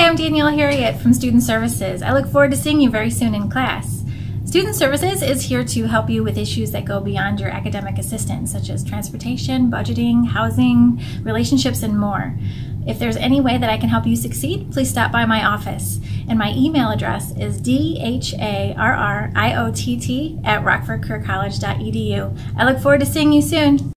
Hi, I'm Danielle Harriott from Student Services. I look forward to seeing you very soon in class. Student Services is here to help you with issues that go beyond your academic assistance, such as transportation, budgeting, housing, relationships, and more. If there's any way that I can help you succeed, please stop by my office. And my email address is dharriott at rockfordcareercollege.edu. I look forward to seeing you soon.